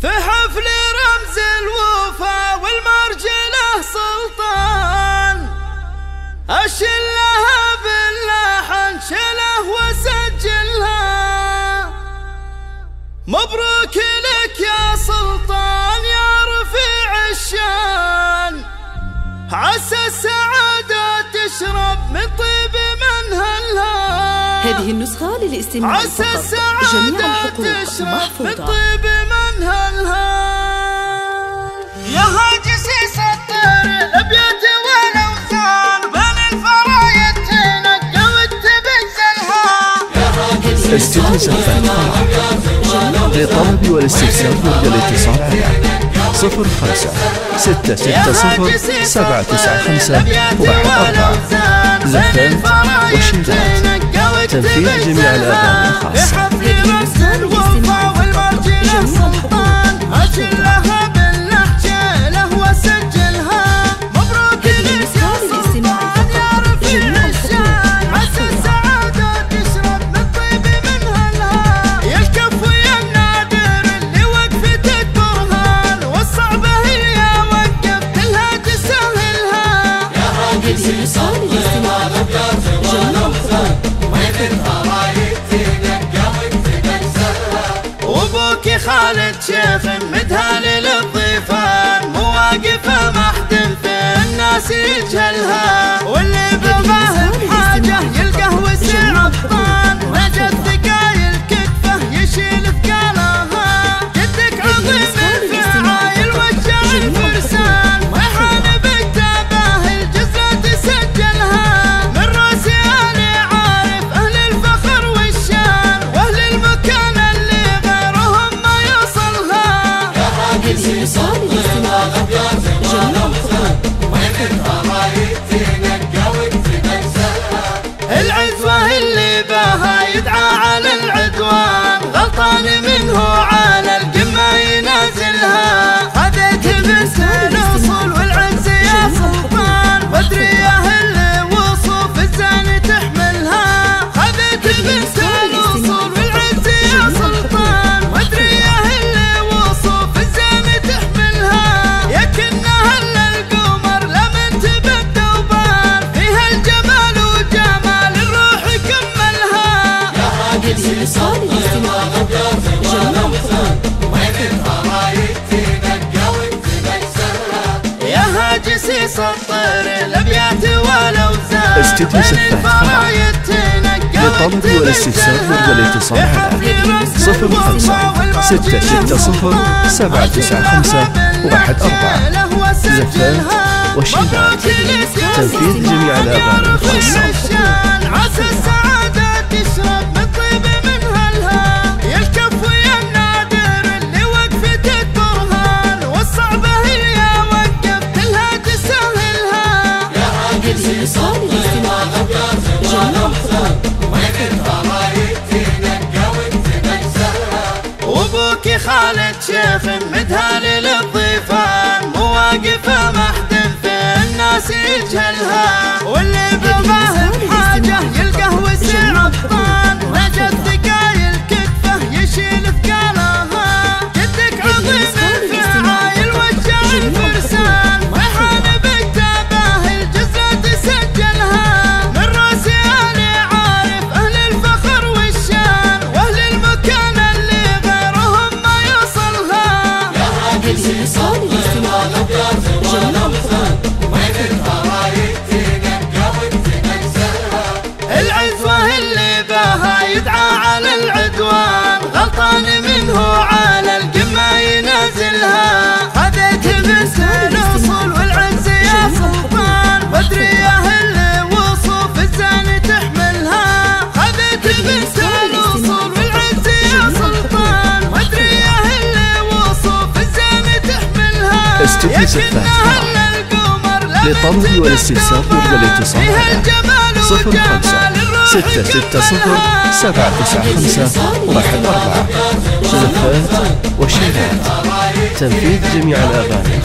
في حفل رمز الوفا والمرجله سلطان. أشلها باللحن شله وسجلها. مبروك لك يا سلطان يا رفيع الشان. عسى السعادة تشرب من طيب منهلها هذه النسخة للاستماع عسى فقط. جميع السعادة الحقوق تشرب من محفوظة. طيب سفان فرع للطلب والاستفسار يرجى الاتصال على صفر خمسة ستة ستة صفر سبعة تسعة خمسة واحد أربعة زفان وشيرات تنفيذ جميع الأغاني الخاصة خالد شيخ مدها للضيفان مواقفه محتم في الناس يجهلها واللي هاجسي سطر الابيات والاوزان استديو سفاح. للطلب والاستفسار يرجى الاتصال. على صفر خمسة ستة ستة صفر سبعة تسعة خمسة واحد أربعة. زفان وشيرات تنفيذ جميع الأغاني الخاصة وابوك خالد شيخ مدها للضيفان مواقفه محتم في الناس يجهلها واللي سفاح فرع. للطلب والاستفسار يرجى الاتصال على صفر خمسة. ستة ستة صفر سبعة تسعة خمسة واحد أربعة. زفات وشيرات تنفيذ جميع الأغاني